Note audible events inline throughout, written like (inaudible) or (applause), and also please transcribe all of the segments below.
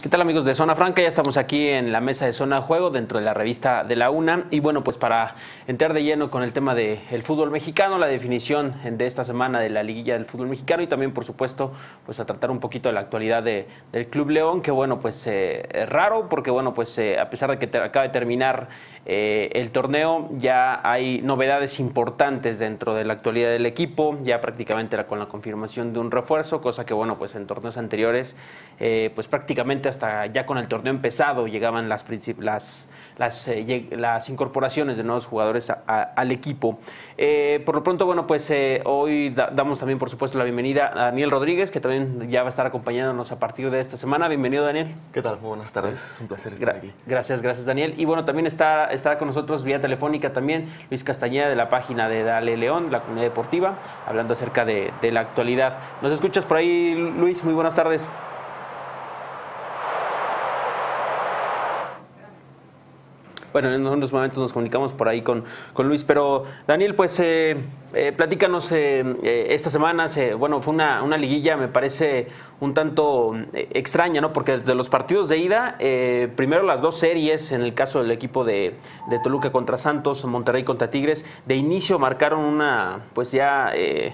¿Qué tal amigos de Zona Franca? Ya estamos aquí en la mesa de Zona Juego dentro de la revista de la UNA y bueno, pues para entrar de lleno con el tema del fútbol mexicano, la definición de esta semana de la liguilla del fútbol mexicano y también por supuesto pues a tratar un poquito de la actualidad del Club León, que bueno, pues eh, es raro porque bueno, pues eh, a pesar de que acaba de terminar eh, el torneo, ya hay novedades importantes dentro de la actualidad del equipo, ya prácticamente era con la confirmación de un refuerzo, cosa que bueno, pues en torneos anteriores pues prácticamente hasta ya con el torneo empezado llegaban las, las, las, eh, las incorporaciones de nuevos jugadores al equipo. Eh, por lo pronto, bueno, pues eh, hoy damos también, por supuesto, la bienvenida a Daniel Rodríguez, que también ya va a estar acompañándonos a partir de esta semana. Bienvenido, Daniel. ¿Qué tal? Muy buenas tardes. Es un placer estar aquí. Gracias, gracias, Daniel. Y bueno, también está, estará con nosotros vía telefónica también Luis Castañeda de la página de Dale León, la comunidad deportiva, hablando acerca de, de la actualidad. ¿Nos escuchas por ahí, Luis? Muy buenas tardes. Bueno, en unos momentos nos comunicamos por ahí con, con Luis, pero Daniel, pues eh, eh, platícanos eh, esta semana, bueno, fue una, una, liguilla, me parece un tanto extraña, ¿no? Porque desde los partidos de ida, primero las dos series, en el caso del equipo de, de, Toluca contra Santos, Monterrey contra Tigres, de inicio marcaron una, pues ya,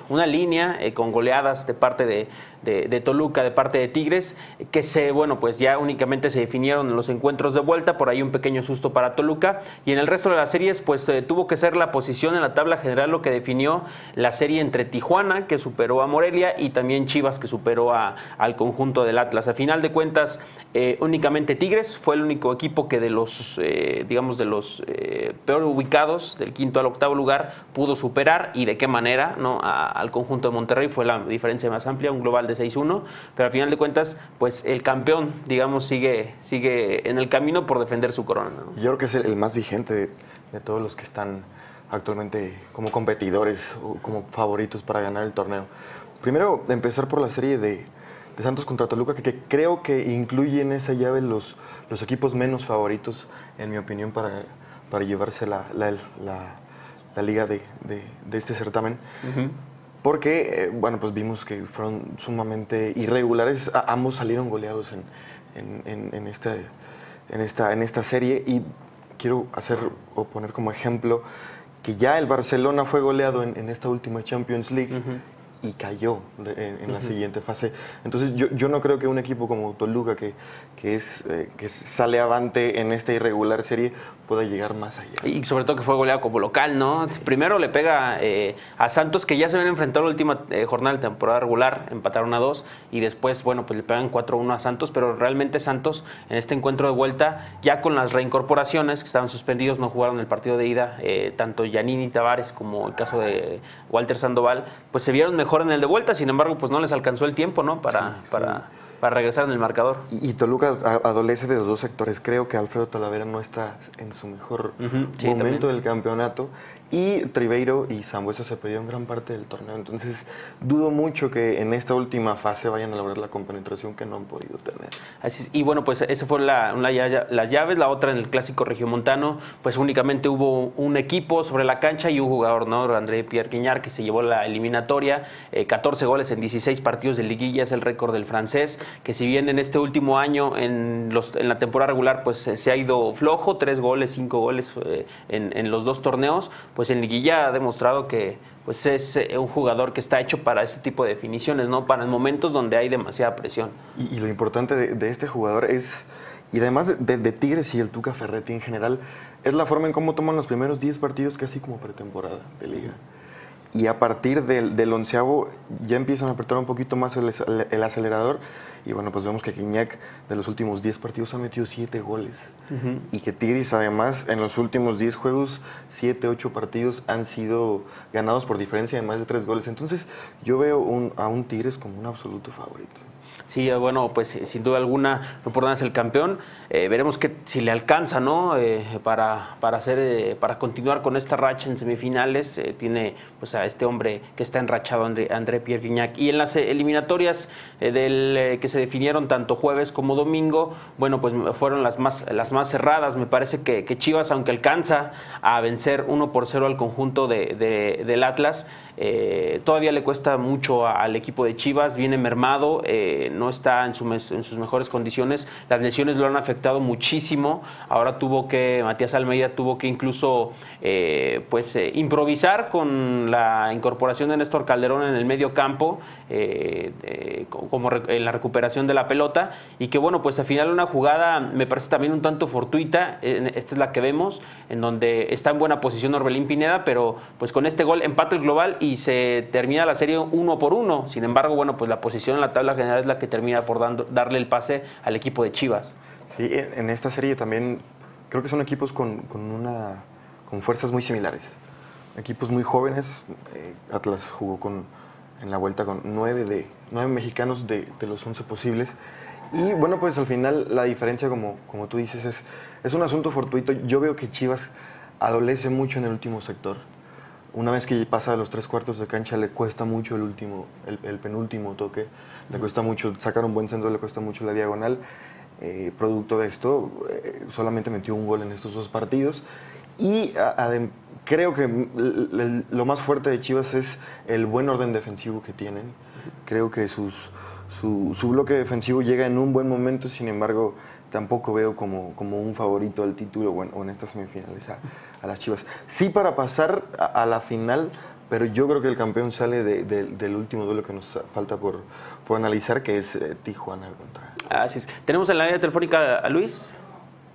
una línea con goleadas de parte de, de, Toluca, de parte de Tigres, que se, bueno, pues ya únicamente se definieron los encuentros de vuelta, por ahí un pequeño susto para Toluca, y en el resto de las series, pues tuvo que ser la posición en la tabla general lo que definió la serie entre Tijuana, que superó a Morelia, y también Chivas, que superó al conjunto del Atlas. A final de cuentas, eh, únicamente Tigres fue el único equipo que de los, eh, digamos, de los eh, peor ubicados, del quinto al octavo lugar, pudo superar y de qué manera ¿no? al conjunto de Monterrey. Fue la diferencia más amplia, un global de 6-1, pero a final de cuentas, pues el campeón, digamos, sigue, sigue en el camino por defender su corona. Yo creo que es más vigente de todos los que están actualmente como competidores o como favoritos para ganar el torneo. Primero, empezar por la serie de, Santos contra Toluca, que, creo que incluye en esa llave los, los equipos menos favoritos, en mi opinión, para, para llevarse la, la, liga de, de, este certamen. Porque, eh, bueno, pues vimos que fueron sumamente irregulares. ambos salieron goleados en, en, en, este, en, esta, en esta serie y quiero hacer o poner como ejemplo que ya el Barcelona fue goleado en, esta última Champions League y cayó en, la siguiente fase. Entonces yo, yo, no creo que un equipo como Toluca, que, que, es, eh, que sale avante en esta irregular serie, pueda llegar más allá. Y sobre todo que fue goleado como local, ¿no? Primero le pega eh, a Santos, que ya se habían enfrentado la última eh, jornada de temporada regular, empataron a dos, y después, bueno, pues le pegan 4-1 a Santos, pero realmente Santos en este encuentro de vuelta, ya con las reincorporaciones que estaban suspendidos, no jugaron el partido de ida, tanto Yanini Tavares como el caso de Walter Sandoval, pues se vieron mejor en el de vuelta, sin embargo, pues no les alcanzó el tiempo, ¿no? Para, para, para regresar en el marcador. Y, Toluca adolece de los dos sectores. Creo que Alfredo Talavera no está en su mejor momento del campeonato y Tribeiro y Zambuesa se perdieron gran parte del torneo. Entonces, dudo mucho que en esta última fase vayan a lograr la compenetración que no han podido tener. Así, y bueno, pues esa fue la, las llaves. La otra en el clásico regiomontano, pues únicamente hubo un equipo sobre la cancha y un jugador, ¿no? André Pierre Quiñar, que se llevó la eliminatoria. 14 eh, goles en 16 partidos de liguilla, es el récord del francés. Que si bien en este último año, en, los, en la temporada regular, pues se ha ido flojo, tres goles, cinco goles eh, en los dos torneos, pues en liguilla ha demostrado que pues es eh, un jugador que está hecho para este tipo de definiciones, ¿no? Para momentos donde hay demasiada presión. Y, lo importante de, este jugador es, y además de, Tigres y el Tuca Ferretti en general, es la forma en cómo toman los primeros 10 partidos casi como pretemporada de liga. Y a partir del, del onceavo ya empiezan a apretar un poquito más el acelerador y bueno, pues vemos que Quiñac de los últimos 10 partidos ha metido 7 goles. Y que Tigres además en los últimos 10 juegos, 7, 8 partidos han sido ganados por diferencia de más de 3 goles. Entonces yo veo a un Tigres como un absoluto favorito. Sí, bueno, pues sin duda alguna, no por nada es el campeón. Eh, veremos que si le alcanza, ¿no? Eh, para, para, hacer, eh, para continuar con esta racha en semifinales. tiene pues a este hombre que está enrachado, André, André Pierre Guignac. Y en las eliminatorias del, que se definieron tanto jueves como domingo, bueno, pues fueron las más, las más cerradas. Me parece que, Chivas, aunque alcanza a vencer 1 por 0 al conjunto de, del Atlas, eh, todavía le cuesta mucho al equipo de Chivas, viene mermado, eh, no está en, sus mejores condiciones, las lesiones lo han afectado muchísimo, ahora tuvo que, Matías Almeida tuvo que incluso eh, pues improvisar con la incorporación de Néstor Calderón en el medio campo, como en la recuperación de la pelota, y que bueno, pues al final una jugada me parece también un tanto fortuita, esta es la que vemos, en donde está en buena posición Orbelín Pineda, pero pues con este gol empata el global y se termina la serie uno por uno. Sin embargo, bueno, pues la posición en la tabla general es la que termina por darle el pase al equipo de Chivas. Sí, en esta serie también creo que son equipos con, una, con fuerzas muy similares. Equipos muy jóvenes. Eh, Atlas jugó con, en la vuelta con nueve, de, nueve mexicanos de, de los once posibles. Y bueno, pues al final la diferencia, como, como tú dices, es, es un asunto fortuito. Yo veo que Chivas adolece mucho en el último sector una vez que pasa a los tres cuartos de cancha le cuesta mucho el último, el, penúltimo toque, le cuesta mucho sacar un buen centro, le cuesta mucho la diagonal. Eh, producto de esto, eh, solamente metió un gol en estos dos partidos. Y creo que lo más fuerte de Chivas es el buen orden defensivo que tienen. Creo que su, su, bloque defensivo llega en un buen momento, sin embargo, tampoco veo como, como un favorito al título bueno, o en estas semifinales a, a, las Chivas. Sí para pasar a, la final, pero yo creo que el campeón sale del último duelo que nos falta por, por analizar, que es eh, Tijuana contra. Así. Tenemos en la línea telefónica a Luis.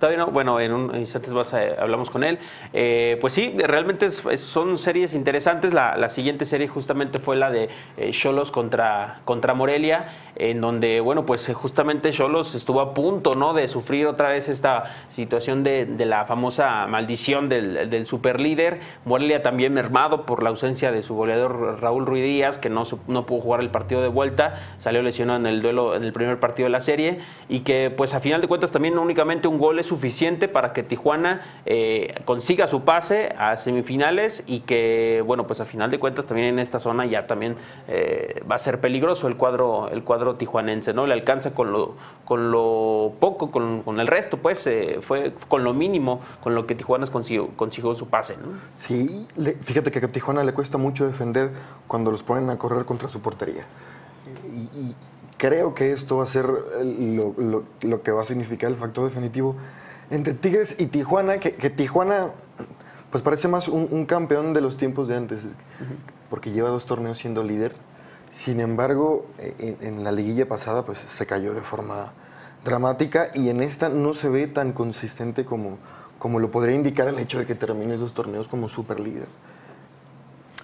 Todavía no, bueno, en un instante vas a, hablamos con él. Eh, pues sí, realmente son series interesantes. La, siguiente serie justamente fue la de eh, Cholos contra, contra Morelia, en donde, bueno, pues eh, justamente Cholos estuvo a punto, ¿no? De sufrir otra vez esta situación de, la famosa maldición del, del superlíder. Morelia también mermado por la ausencia de su goleador Raúl Ruiz Díaz, que no, no pudo jugar el partido de vuelta, salió lesionado en el duelo, en el primer partido de la serie, y que, pues a final de cuentas, también únicamente un gol es suficiente para que Tijuana eh, consiga su pase a semifinales y que, bueno, pues a final de cuentas también en esta zona ya también eh, va a ser peligroso el cuadro, el cuadro tijuanense, ¿no? Le alcanza con lo, con lo poco, con, el resto, pues eh, fue con lo mínimo con lo que Tijuana consiguió, consiguió su pase, ¿no? Sí, fíjate que a Tijuana le cuesta mucho defender cuando los ponen a correr contra su portería. y, creo que esto va a ser lo, que va a significar el factor definitivo entre Tigres y Tijuana, que, Tijuana pues parece más un, campeón de los tiempos de antes, porque lleva dos torneos siendo líder. Sin embargo, en, en, la liguilla pasada pues se cayó de forma dramática y en esta no se ve tan consistente como, como lo podría indicar el hecho de que termine esos torneos como super líder.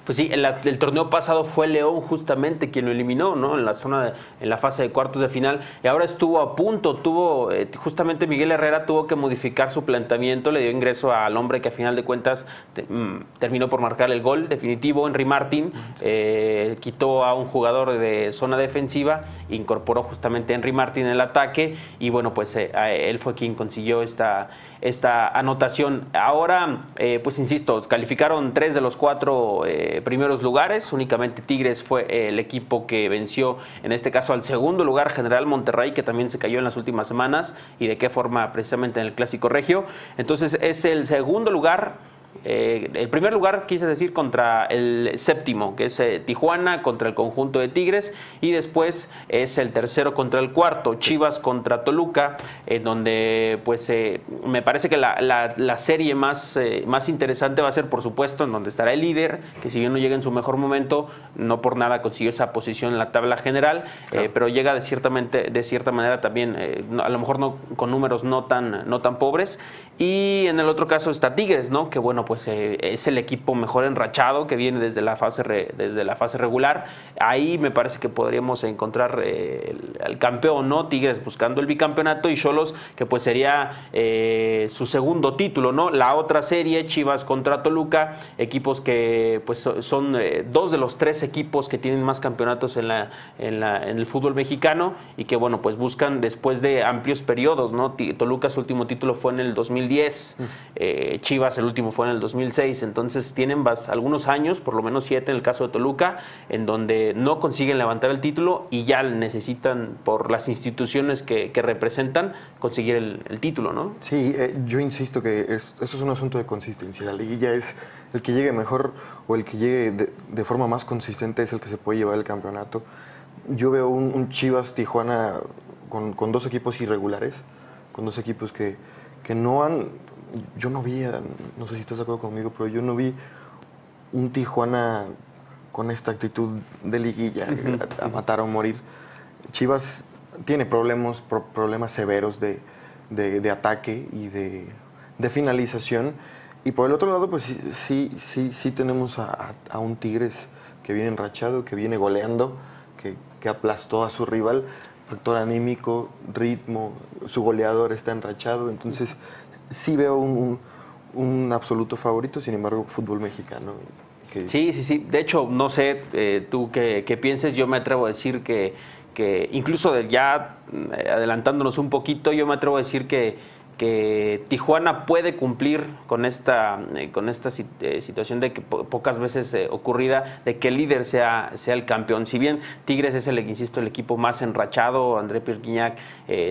Pues sí, el, torneo pasado fue León justamente quien lo eliminó, ¿no? En la zona, en la fase de cuartos de final. Y ahora estuvo a punto, tuvo, eh, justamente Miguel Herrera tuvo que modificar su planteamiento, le dio ingreso al hombre que a final de cuentas mm, terminó por marcar el gol definitivo, Henry Martin, eh, quitó a un jugador de zona defensiva, incorporó justamente a Henry Martin en el ataque y bueno, pues eh, él fue quien consiguió esta esta anotación. Ahora, eh, pues insisto, calificaron tres de los cuatro eh, primeros lugares. Únicamente Tigres fue el equipo que venció, en este caso, al segundo lugar, General Monterrey, que también se cayó en las últimas semanas. ¿Y de qué forma? Precisamente en el Clásico Regio. Entonces, es el segundo lugar eh, el primer lugar, quise decir, contra el séptimo, que es eh, Tijuana contra el conjunto de Tigres, y después es el tercero contra el cuarto, Chivas contra Toluca, en donde pues eh, me parece que la, serie más, más interesante va a ser, por supuesto, en donde estará el líder, que si bien no llega en su mejor momento, no por nada consiguió esa posición en la tabla general, pero llega de, ciertamente, de cierta manera también, a lo mejor no con números no tan, no tan pobres, y en el otro caso está Tigres, ¿no? Que bueno, pues eh, es el equipo mejor enrachado que viene desde la fase, desde la fase regular. Ahí me parece que podríamos encontrar eh, el, campeón, ¿no? Tigres buscando el bicampeonato y Cholos, que pues sería eh, su segundo título, ¿no? La otra serie, Chivas contra Toluca, equipos que pues son dos de los tres equipos que tienen más campeonatos en, la, en, la, en el fútbol mexicano y que bueno, pues buscan después de amplios periodos, ¿no? Toluca su último título fue en el 2010, Chivas el último fue en el el 2006. Entonces tienen algunos años, por lo menos siete en el caso de Toluca, en donde no consiguen levantar el título y ya necesitan, por las instituciones que, representan, conseguir el, título, ¿no? Sí, eh, yo insisto que es, eso es un asunto de consistencia. La liguilla es el que llegue mejor o el que llegue de, forma más consistente es el que se puede llevar el campeonato. Yo veo un, Chivas Tijuana con, con dos equipos irregulares, con dos equipos que que no han, yo no vi, no sé si estás de acuerdo conmigo, pero yo no vi un Tijuana con esta actitud de liguilla, a, matar o morir. Chivas tiene problemas, problemas severos de, ataque y de, finalización. Y por el otro lado, pues sí, sí, sí, tenemos a, un Tigres que viene enrachado, que viene goleando, que, que aplastó a su rival factor anímico, ritmo, su goleador está enrachado, entonces sí veo un, absoluto favorito, sin embargo, fútbol mexicano. Sí, sí, sí. De hecho, no sé eh, tú qué, qué, pienses, yo me atrevo a decir que, que incluso ya eh, adelantándonos un poquito, yo me atrevo a decir que que Tijuana puede cumplir con esta, eh, con esta eh, situación de que pocas veces eh, ocurrida, de que el líder sea, sea el campeón. Si bien Tigres es el, insisto, el equipo más enrachado, André Pirquiñac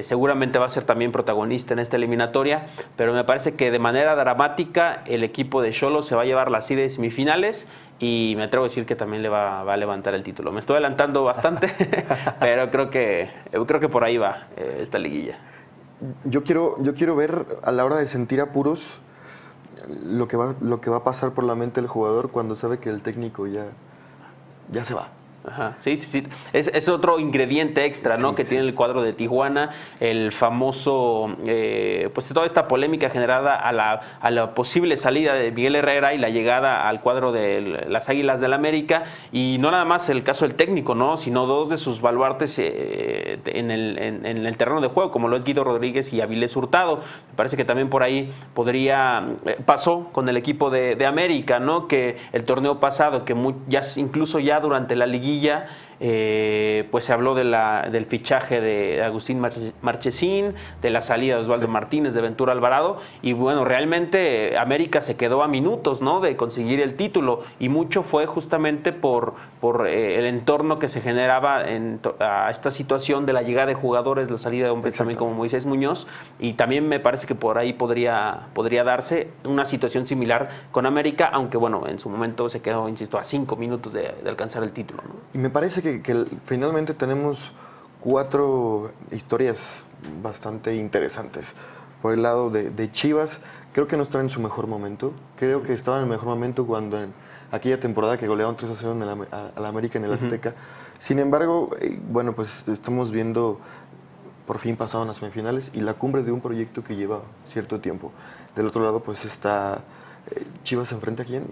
seguramente va a ser también protagonista en esta eliminatoria, pero me parece que de manera dramática el equipo de Cholo se va a llevar las series semifinales y me atrevo a decir que también le va, va, a levantar el título. Me estoy adelantando bastante, (laughs) pero creo que, creo que por ahí va esta liguilla yo quiero, yo quiero ver a la hora de sentir apuros lo que va, lo que va a pasar por la mente del jugador cuando sabe que el técnico ya, ya se va. Ajá, sí, sí, sí. Es, otro ingrediente extra, ¿no? que tiene el cuadro de Tijuana, el famoso, eh, pues toda esta polémica generada a la, a la posible salida de Miguel Herrera y la llegada al cuadro de las Águilas del América. Y no nada más el caso del técnico, ¿no? Sino dos de sus baluartes eh, en, el, en, el terreno de juego, como lo es Guido Rodríguez y Avilés Hurtado. Me parece que también por ahí podría, eh, pasó con el equipo de, de América, ¿no? Que el torneo pasado, que ya, incluso ya durante la liguilla família eh, pues se habló de la, del fichaje de Agustín Marchesín, de la salida de Osvaldo Martínez, de Ventura Alvarado, y bueno, realmente América se quedó a minutos ¿no? de conseguir el título, y mucho fue justamente por, por eh, el entorno que se generaba en, a esta situación de la llegada de jugadores, la salida de hombres también como Moisés Muñoz, y también me parece que por ahí podría, podría darse una situación similar con América, aunque bueno, en su momento se quedó, insisto, a cinco minutos de, de alcanzar el título. ¿no? Y me parece que, finalmente tenemos cuatro historias bastante interesantes. Por el lado de, Chivas, creo que no está en su mejor momento. Creo que estaba en el mejor momento cuando en aquella temporada que golearon 3 a 0 a la América en el Azteca. Sin embargo, eh, bueno, pues estamos viendo, por fin pasaron las semifinales y la cumbre de un proyecto que lleva cierto tiempo. Del otro lado, pues está eh, Chivas enfrente a quién?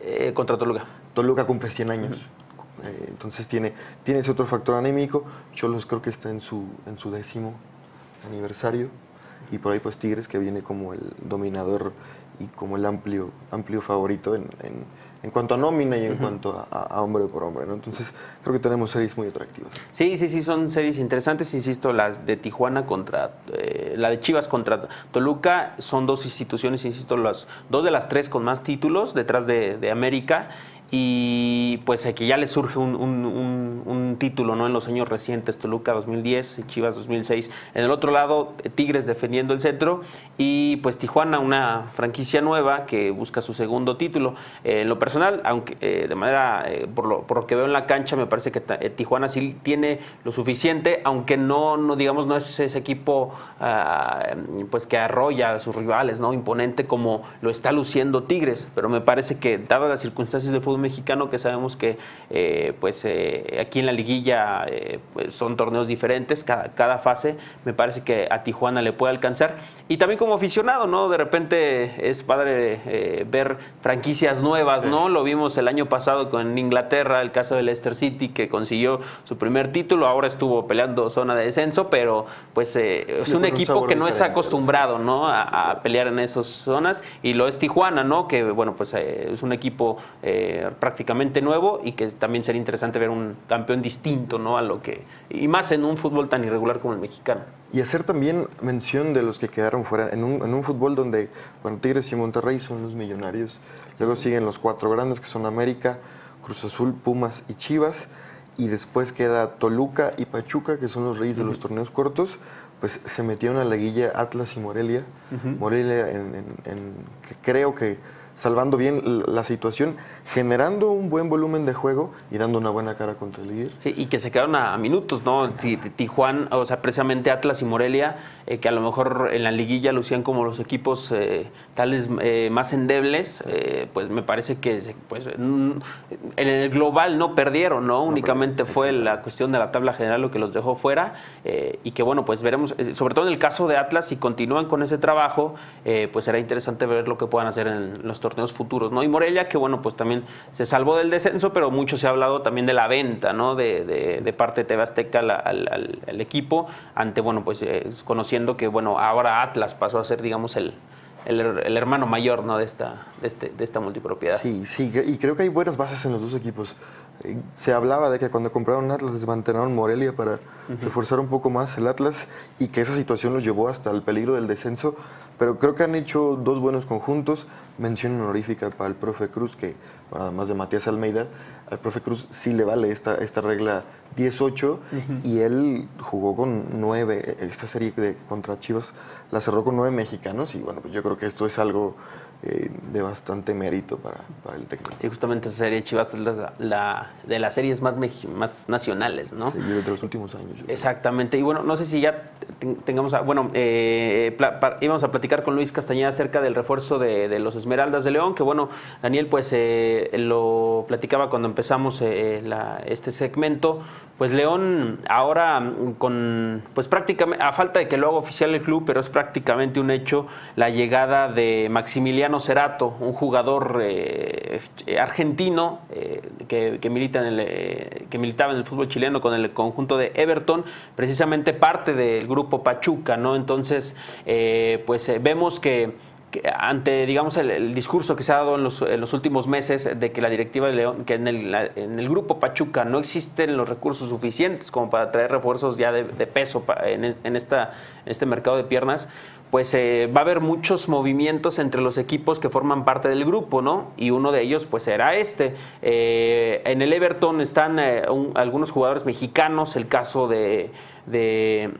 Eh, contra Toluca. Toluca cumple 100 años. Eh, entonces tiene, tiene ese otro factor anémico. Cholos creo que está en su, en su décimo aniversario. Y por ahí pues Tigres que viene como el dominador y como el amplio, amplio favorito en, en, cuanto a nómina y en cuanto a, hombre por hombre. ¿no? Entonces creo que tenemos series muy atractivas. Sí, sí, sí, son series interesantes. Insisto, las de Tijuana contra, eh, la de Chivas contra Toluca son dos instituciones, insisto, las dos de las tres con más títulos detrás de, de América y pues aquí ya le surge un, título ¿no? en los años recientes, Toluca 2010, Chivas 2006. En el otro lado, Tigres defendiendo el centro y pues Tijuana, una franquicia nueva que busca su segundo título. Eh, en lo personal, aunque eh, de manera, eh, por, lo, por, que veo en la cancha, me parece que Tijuana sí tiene lo suficiente, aunque no, no digamos, no es ese equipo ah, pues que arrolla a sus rivales, ¿no? imponente como lo está luciendo Tigres, pero me parece que dadas las circunstancias del fútbol mexicano que sabemos que eh, pues eh, aquí en la liguilla eh, pues son torneos diferentes, cada, cada, fase me parece que a Tijuana le puede alcanzar. Y también como aficionado, ¿no? De repente es padre ver franquicias nuevas, ¿no? Lo vimos el año pasado con Inglaterra, el caso del Leicester City que consiguió su primer título, ahora estuvo peleando zona de descenso, pero pues es un equipo que no es acostumbrado, ¿no? A, pelear en esas zonas y lo es Tijuana, ¿no? Que bueno, pues es un equipo prácticamente nuevo y que también sería interesante ver un campeón distinto, ¿no? A lo que y más en un fútbol tan irregular como el mexicano. Y hacer también mención de los que quedaron fuera en un, en un fútbol donde bueno, Tigres y Monterrey son los millonarios, luego siguen los cuatro grandes que son América, Cruz Azul, Pumas y Chivas y después queda Toluca y Pachuca, que son los reyes de los torneos cortos, pues se metieron a la guilla Atlas y Morelia. Morelia, en, que creo que salvando bien la situación, generando un buen volumen de juego y dando una buena cara contra el líder. Sí, y que se quedaron a, minutos, ¿no? Tijuana, o sea, precisamente Atlas y Morelia, eh, que a lo mejor en la liguilla lucían como los equipos eh, tales eh, más endebles, pues me parece que pues, en el global no perdieron, ¿no? Únicamente fue la cuestión de la tabla general lo que los dejó fuera y que bueno, pues veremos, sobre todo en el caso de Atlas, si continúan con ese trabajo, pues será interesante ver lo que puedan hacer en los torneos futuros, ¿no? Y Morelia, que bueno, pues también se salvó del descenso, pero mucho se ha hablado también de la venta, ¿no? De, de, parte de TV Azteca al, equipo, ante, bueno, pues eh, conociendo que, bueno, ahora Atlas pasó a ser, digamos, el, el, hermano mayor, ¿no? De esta, de, este, de esta multipropiedad. Sí, sí, y creo que hay buenas bases en los dos equipos. Eh, se hablaba de que cuando compraron Atlas desmantelaron Morelia para reforzar un poco más el Atlas y que esa situación los llevó hasta el peligro del descenso. Pero creo que han hecho dos buenos conjuntos. Mención honorífica para el profe Cruz, que además de Matías Almeida, al profe Cruz sí le vale esta, esta regla 18 y él jugó con nueve, esta serie de contra Chivas la cerró con nueve mexicanos y bueno, pues yo creo que esto es algo eh, de bastante mérito para, el técnico. Sí, justamente esa serie Chivas es la, de las series más, más nacionales, ¿no? Sí, de los últimos años. Exactamente. Y bueno, no sé si ya tengamos, bueno, eh, íbamos a platicar con Luis Castañeda acerca del refuerzo de, los Esmeraldas de León, que bueno, Daniel pues eh, lo platicaba cuando empezamos este segmento, pues León ahora con, pues prácticamente, a falta de que lo haga oficial el club, pero es prácticamente un hecho la llegada de Maximiliano Cerato, un jugador eh, argentino eh, que, milita en eh, que militaba en el fútbol chileno con el conjunto de Everton, precisamente parte del grupo Pachuca, ¿no? Entonces, pues vemos que ante, digamos, el, discurso que se ha dado en los, últimos meses de que la directiva de León, que en el, grupo Pachuca no existen los recursos suficientes como para traer refuerzos ya de, peso en, esta, en este mercado de piernas, pues eh, va a haber muchos movimientos entre los equipos que forman parte del grupo, ¿no? Y uno de ellos, pues, será este. Eh, en el Everton están eh, algunos jugadores mexicanos, el caso de de,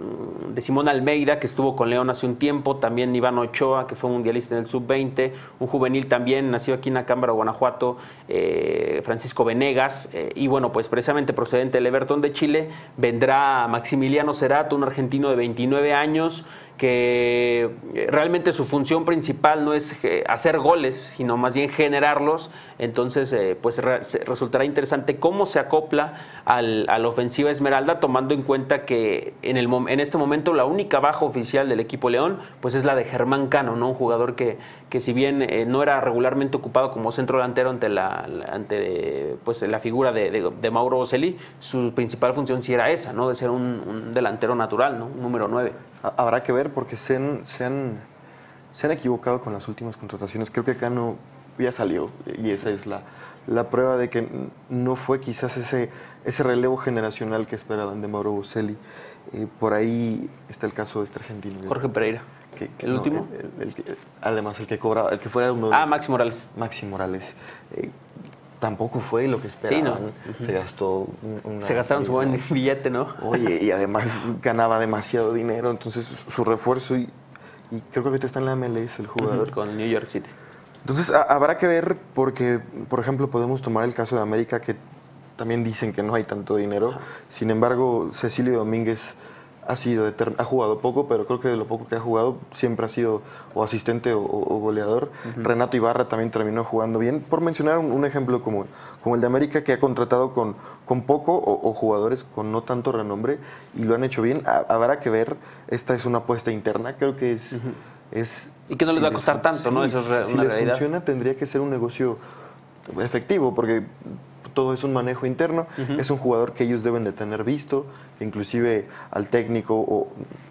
Simón Almeida, que estuvo con León hace un tiempo, también Iván Ochoa, que fue mundialista en el sub-20, un juvenil también, nacido aquí en Acámbara, Guanajuato, eh, Francisco Venegas, eh, y bueno, pues precisamente procedente del Everton de Chile, vendrá Maximiliano Cerato, un argentino de 29 años, que eh, realmente su función principal no es hacer goles, sino más bien generarlos, entonces pues resultará interesante cómo se acopla al, a la ofensiva Esmeralda, tomando en cuenta que en, el, en este momento la única baja oficial del equipo León pues es la de Germán Cano, ¿no? un jugador que, que si bien eh, no era regularmente ocupado como centro delantero ante la, ante, pues, la figura de, de, Mauro Boselli, su principal función sí era esa, ¿no? de ser un, delantero natural, ¿no? un número 9. Habrá que ver porque se han, se han, se han equivocado con las últimas contrataciones. Creo que Cano ya salió y esa es la, la prueba de que no fue quizás ese, ese relevo generacional que esperaban de Mauro Boselli. Eh, por ahí está el caso de este argentino. Jorge Pereira. ¿El último? además, el que cobraba, el que fuera uno Ah, Maxi Morales. Maxi Morales. Eh, tampoco fue lo que esperaban. Se gastó Se gastaron su buen billete, ¿no? Oye, y además ganaba demasiado dinero, entonces su refuerzo y, creo que ahorita está en la MLS el jugador. Con New York City. Entonces habrá que ver porque, por ejemplo, podemos tomar el caso de América que también dicen que no hay tanto dinero. Sin embargo, Cecilio Domínguez ha sido ha jugado poco, pero creo que de lo poco que ha jugado siempre ha sido o asistente o, goleador. Renato Ibarra también terminó jugando bien. Por mencionar un, ejemplo como, como, el de América, que ha contratado con, con poco o, jugadores con no tanto renombre y lo han hecho bien. habrá que ver. Esta es una apuesta interna. Creo que es. es y que no les va a costar tanto, ¿no? Eso es si una si funciona, tendría que ser un negocio efectivo, porque todo es un manejo interno, es un jugador que ellos deben de tener visto, inclusive al técnico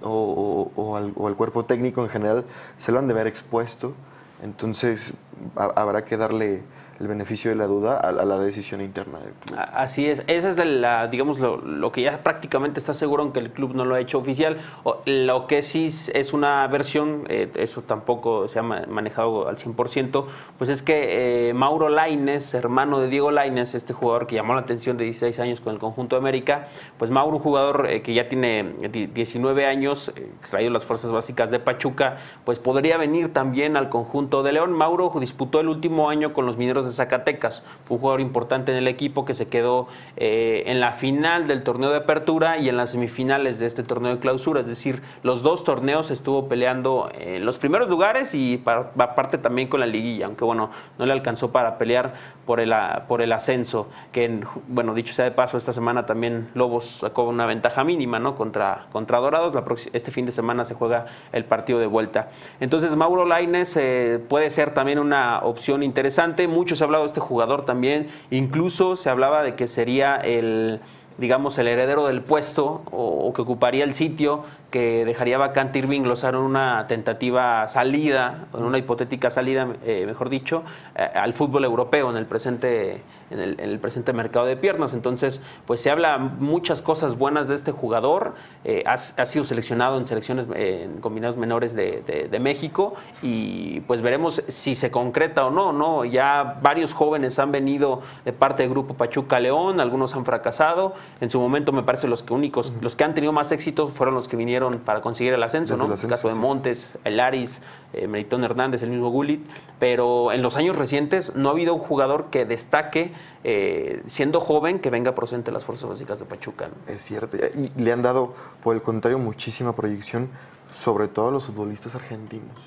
o, al, cuerpo técnico en general se lo han de ver expuesto, entonces habrá que darle el beneficio de la duda a, la decisión interna del club. Así es, esa es la, digamos, lo, que ya prácticamente está seguro, aunque el club no lo ha hecho oficial. Lo que sí es una versión, eh, eso tampoco se ha manejado al 100%, pues es que eh, Mauro Laines, hermano de Diego Laines, este jugador que llamó la atención de 16 años con el conjunto de América, pues Mauro, un jugador eh, que ya tiene 19 años, extraído las fuerzas básicas de Pachuca, pues podría venir también al conjunto de León. Mauro disputó el último año con los mineros de Zacatecas. Fue un jugador importante en el equipo que se quedó eh, en la final del torneo de apertura y en las semifinales de este torneo de clausura. Es decir, los dos torneos estuvo peleando en los primeros lugares y aparte también con la liguilla, aunque bueno, no le alcanzó para pelear por el, por el ascenso. Que, bueno, dicho sea de paso, esta semana también Lobos sacó una ventaja mínima ¿no? contra, contra Dorados. Este fin de semana se juega el partido de vuelta. Entonces, Mauro Laines eh, puede ser también una opción interesante. Muchos se ha hablado de este jugador también, incluso se hablaba de que sería el digamos, el heredero del puesto o, que ocuparía el sitio que dejaría vacante Irving Lozano en una tentativa salida, en una hipotética salida, eh, mejor dicho, eh, al fútbol europeo en el presente en el, presente mercado de piernas. Entonces, pues se habla muchas cosas buenas de este jugador. Eh, ha, sido seleccionado en selecciones en combinados menores de, México y pues veremos si se concreta o no, ¿no? Ya varios jóvenes han venido de parte del grupo Pachuca León, algunos han fracasado. En su momento me parece los que únicos, los que han tenido más éxito fueron los que vinieron para conseguir el ascenso, ¿no? El, caso de Montes, el Aris, eh, Meritón Hernández, el mismo Gullit, pero en los años recientes no ha habido un jugador que destaque eh, siendo joven que venga procedente de las fuerzas básicas de Pachuca. Es cierto, y le han dado, por el contrario, muchísima proyección, sobre todo a los futbolistas argentinos.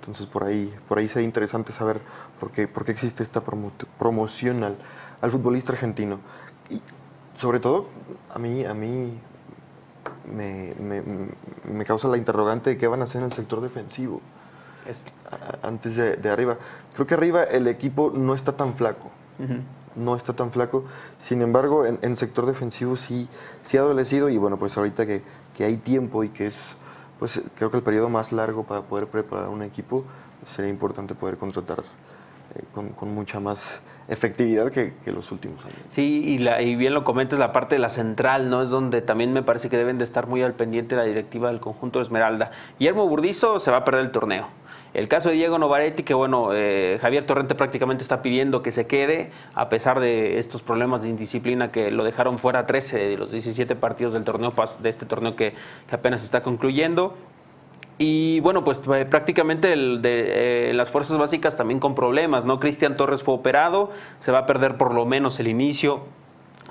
Entonces por ahí, por ahí sería interesante saber por qué, por qué existe esta promoción al, al, futbolista argentino. Y sobre todo, a mí, a mí me, me, causa la interrogante de qué van a hacer en el sector defensivo. Antes de, arriba. Creo que arriba el equipo no está tan flaco. No está tan flaco. Sin embargo, en, el sector defensivo sí, sí ha adolecido y bueno, pues ahorita que, que, hay tiempo y que es, pues creo que el periodo más largo para poder preparar un equipo, sería importante poder contratar eh, con, mucha más efectividad que, los últimos años. Sí, y, la, y bien lo comentas, la parte de la central, ¿no? Es donde también me parece que deben de estar muy al pendiente la directiva del conjunto de Esmeralda. Guillermo Burdizo se va a perder el torneo. El caso de Diego Novaretti, que bueno, eh, Javier Torrente prácticamente está pidiendo que se quede, a pesar de estos problemas de indisciplina que lo dejaron fuera 13 de los 17 partidos del torneo de este torneo que, que apenas está concluyendo. Y bueno, pues eh, prácticamente el de eh, las fuerzas básicas también con problemas, ¿no? Cristian Torres fue operado, se va a perder por lo menos el inicio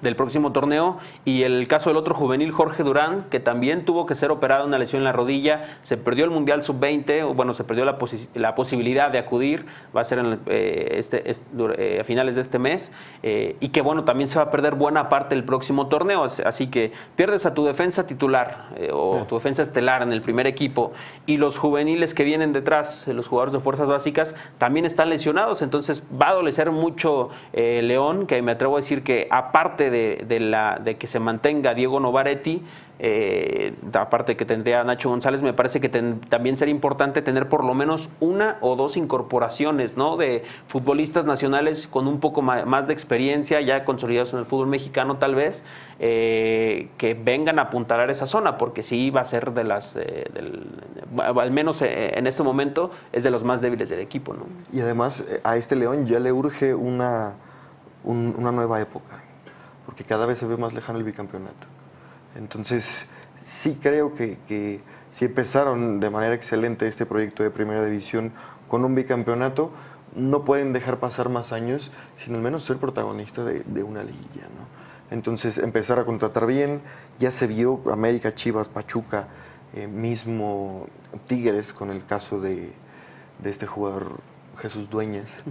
del próximo torneo. Y el caso del otro juvenil Jorge Durán que también tuvo que ser operado una lesión en la rodilla. Se perdió el mundial sub 20 o bueno se perdió la, la posibilidad de acudir. Va a ser en eh, este, eh, a finales de este mes. Eh, y que bueno también se va a perder buena parte del próximo torneo. Así que pierdes a tu defensa titular o tu defensa estelar en el primer equipo. Y los juveniles que vienen detrás los jugadores de fuerzas básicas también están lesionados. Entonces va a adolecer mucho León que me atrevo a decir que aparte de, que se mantenga Diego Novaretti, eh, aparte que tendría Nacho González, me parece que también sería importante tener por lo menos una o dos incorporaciones ¿no? de futbolistas nacionales con un poco más de experiencia, ya consolidados en el fútbol mexicano tal vez, eh, que vengan a apuntalar esa zona, porque sí va a ser de las, eh, al menos en este momento, es de los más débiles del equipo. ¿no? Y además a este León ya le urge una, una nueva época porque cada vez se ve más lejano el bicampeonato. Entonces, sí creo que, si empezaron de manera excelente este proyecto de primera división con un bicampeonato, no pueden dejar pasar más años sin al menos ser protagonista de, una liguilla. ¿no? Entonces, empezar a contratar bien, ya se vio América, Chivas, Pachuca, eh, mismo Tigres con el caso de este jugador Jesús Dueñas.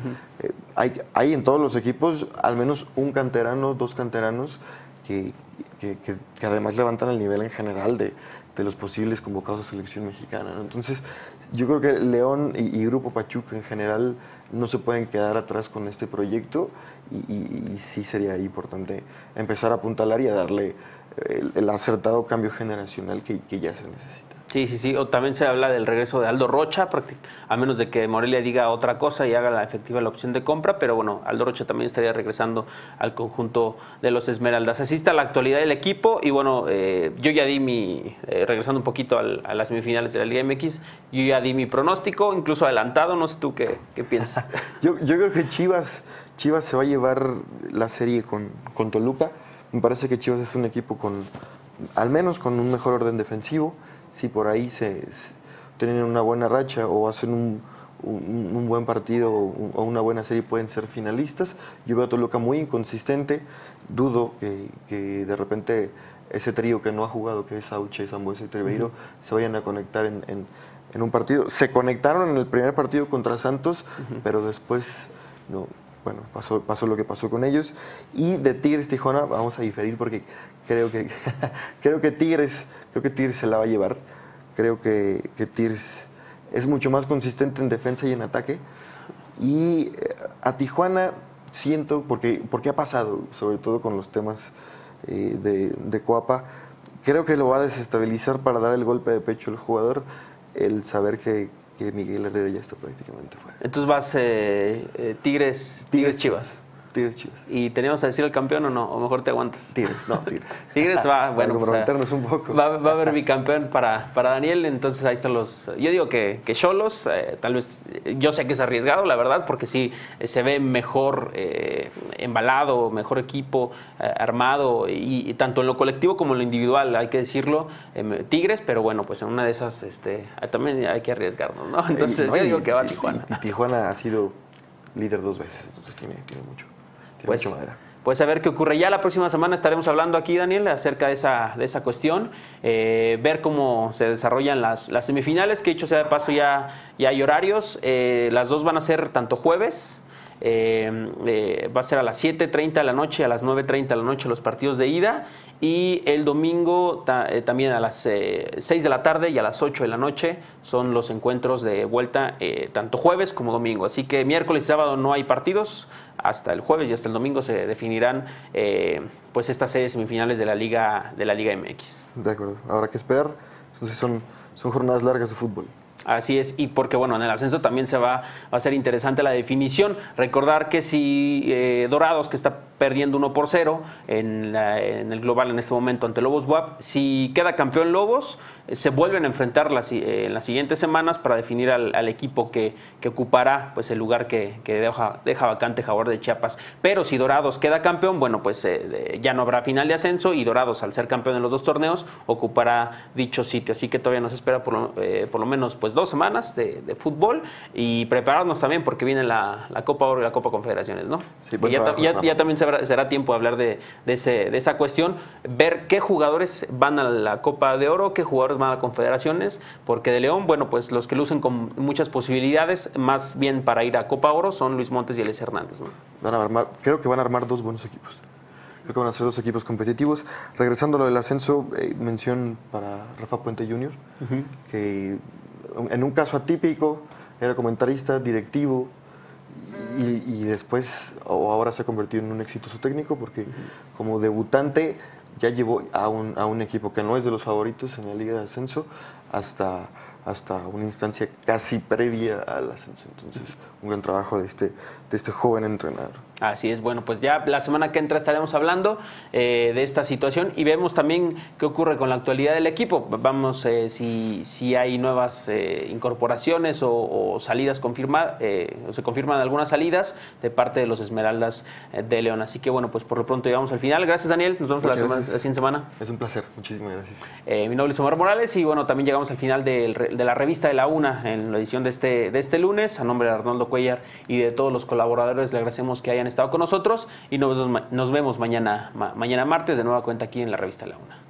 Eh, hay, hay, en todos los equipos al menos un canterano, dos canteranos que, que, además levantan el nivel en general de, de, los posibles convocados a selección mexicana. Entonces, yo creo que León y, Grupo Pachuca en general no se pueden quedar atrás con este proyecto y, sí sería importante empezar a apuntalar y a darle el, acertado cambio generacional que, que ya se necesita. Sí, sí, sí. O también se habla del regreso de Aldo Rocha, a menos de que Morelia diga otra cosa y haga la efectiva la opción de compra. Pero bueno, Aldo Rocha también estaría regresando al conjunto de los Esmeraldas. Así está la actualidad del equipo. Y bueno, eh, yo ya di mi, eh, regresando un poquito a las semifinales de la Liga MX, yo ya di mi pronóstico, incluso adelantado. No sé tú qué, qué piensas. (laughs) yo, yo, creo que Chivas, Chivas se va a llevar la serie con, con Toluca. Me parece que Chivas es un equipo con, al menos con un mejor orden defensivo si por ahí se, tienen una buena racha o hacen un, un, buen partido o una buena serie pueden ser finalistas. Yo veo a Toluca muy inconsistente, dudo que, que de repente ese trío que no ha jugado, que es Sauche, Zambuesa y Tribeiro, se vayan a conectar en, en, un partido. Se conectaron en el primer partido contra Santos, pero después no, bueno, pasó, pasó lo que pasó con ellos. Y de Tigres Tijuana vamos a diferir porque creo que, (laughs) creo que Tigres, creo que Tigres se la va a llevar. Creo que, que Tigres es mucho más consistente en defensa y en ataque. Y eh, a Tijuana siento, porque, porque ha pasado, sobre todo con los temas eh, de Coapa, creo que lo va a desestabilizar para dar el golpe de pecho al jugador, el saber que, que Miguel Herrera ya está prácticamente fuera. Entonces vas eh, Tigres, Tigres Chivas. Tigres Chivas. ¿Y teníamos a decir el campeón o no? ¿O mejor te aguantas? Tigres, no, (laughs) Tigres. Tigres va, (laughs) bueno. Pues, un poco. Va, va, a haber bicampeón para, para Daniel, entonces ahí están los. Yo digo que Cholos, eh, tal vez. Yo sé que es arriesgado, la verdad, porque sí eh, se ve mejor eh, embalado, mejor equipo armado, y, tanto en lo colectivo como en lo individual, hay que decirlo. Em, Tigres, pero bueno, pues en una de esas este, también hay que arriesgarnos, ¿no? (laughs) Entonces yo digo que va a Tijuana. Y, Tijuana ha sido líder dos veces, entonces tiene, tiene mucho pues, pues a ver qué ocurre. Ya la próxima semana estaremos hablando aquí, Daniel, acerca de esa, de esa cuestión, eh, ver cómo se desarrollan las, las, semifinales, que dicho sea de paso ya, ya hay horarios. Eh, las dos van a ser tanto jueves, eh, va a ser a las 7.30 de la noche, a las 9.30 de la noche los partidos de ida y el domingo eh, también a las 6 eh, de la tarde y a las 8 de la noche son los encuentros de vuelta, eh, tanto jueves como domingo. Así que miércoles y sábado no hay partidos, hasta el jueves y hasta el domingo se definirán pues estas series semifinales de la Liga, de la Liga MX. De acuerdo, habrá que esperar. Entonces son, son jornadas largas de fútbol. Así es, y porque bueno, en el ascenso también se va, a ser interesante la definición. Recordar que si eh, Dorados, que está perdiendo 1 por 0 en, en, el global en este momento ante Lobos WAP, si queda campeón Lobos, se vuelven a enfrentar eh, en las siguientes semanas para definir al, equipo que, ocupará pues, el lugar que, deja, deja, vacante Jaguar de Chiapas. Pero si Dorados queda campeón, bueno, pues eh, ya no habrá final de ascenso y Dorados, al ser campeón en los dos torneos, ocupará dicho sitio. Así que todavía nos espera por lo, eh, por lo menos pues, dos semanas de, fútbol y prepararnos también porque viene la, Copa Oro y la Copa Confederaciones, ¿no? ya, también será, tiempo de hablar de, ese, de esa cuestión, ver qué jugadores van a la Copa de Oro, qué jugadores a confederaciones, porque de León, bueno, pues los que lucen con muchas posibilidades, más bien para ir a Copa Oro, son Luis Montes y Elis Hernández. Van a armar, creo que van a armar dos buenos equipos. Creo que van a ser dos equipos competitivos. Regresando a lo del ascenso, eh, mención para Rafa Puente Jr., que en un caso atípico era comentarista, directivo, y, después, o ahora se ha convertido en un exitoso técnico, porque como debutante ya llevó a un, a un equipo que no es de los favoritos en la Liga de Ascenso hasta, hasta una instancia casi previa al ascenso. Entonces, un gran trabajo de este, de este joven entrenador. Así es, bueno, pues ya la semana que entra estaremos hablando eh, de esta situación y vemos también qué ocurre con la actualidad del equipo. Vamos eh, si, si hay nuevas eh, incorporaciones o, salidas confirmadas, o se confirman algunas salidas de parte de los Esmeraldas de León. Así que bueno, pues por lo pronto llegamos al final. Gracias Daniel, nos vemos la, semana, la, siguiente semana. Es un placer, muchísimas gracias. mi nombre es Omar Morales y bueno, también llegamos al final de, de la revista de la UNA en la edición de este, de este lunes. A nombre de Arnoldo Cuellar y de todos los colaboradores le agradecemos que hayan estado con nosotros y nos, nos vemos mañana, mañana martes de nueva cuenta aquí en la revista La Una.